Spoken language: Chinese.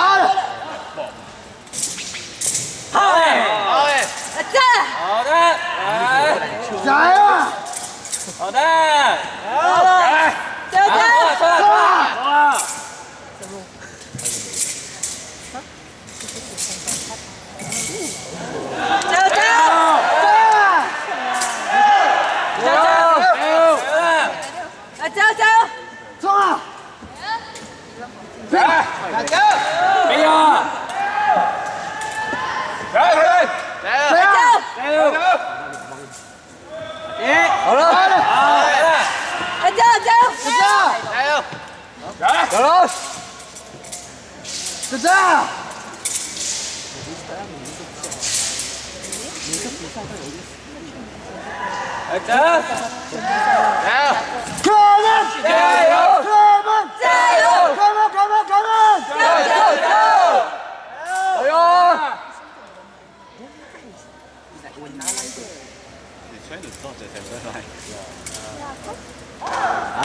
好，好，好，站，好的，来，来啊，好的，好，加油，走啊，走啊，加油，加油。加油！加油！冲啊！加油！加油！加油！哎，好了，好了，啊，加油加油！就这样，加油，来，走喽！就这样。来，加油，加油！哥们，加油哥们，加油！哥们，哥们，哥们！加油加油加油！加油！啊，对，啊。